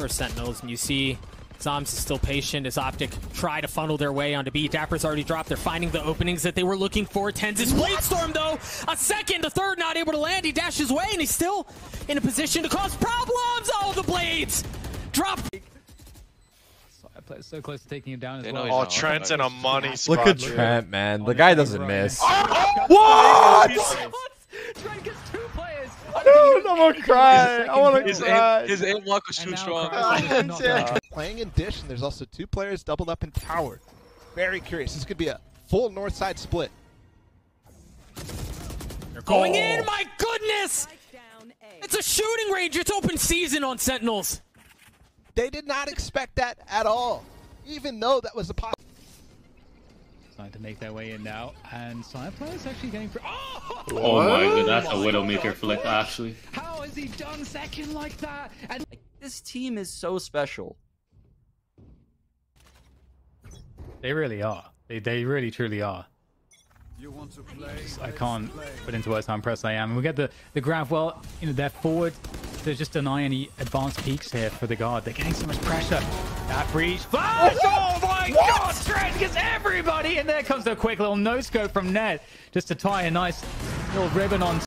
for Sentinels, and you see Zombs is still patient as Optic try to funnel their way onto B. dapr's already dropped. They're finding the openings that they were looking for. TenZ is Blade Storm, though. A second, the third not able to land. He dashes away, and he's still in a position to cause problems. Oh, the Blades! Drop. Players so close to taking him down as They know well. he's Oh, Trent's in a money spot. Look at. Trent, man. The oh, guy doesn't right. miss. Oh, what? I'm gonna cry. I wanna second His cry. aim, his aim lock was too strong. Carlos is knocked out. Playing in Dish, and there's also two players doubled up in Tower. Very curious. This could be a full north side split. They're going in. My goodness! It's a shooting range. It's open season on Sentinels. They did not expect that at all, even though that was a possibility. Trying to make their way in now, and Cypher is actually going for. Oh! Oh my god, that's a Widowmaker flick, actually. How has he done second like that? And This team is so special. they really are. They, they really truly are. Play, I can't put into words how impressed I am. And we get the, the grab. Well, you know, they're forward. They're just denying any advanced peeks here for the guard. They're getting so much pressure. That breach. Flash! Oh my god! Trent gets everybody! And there comes the quick little no scope from Ned just to tie a nice little ribbon on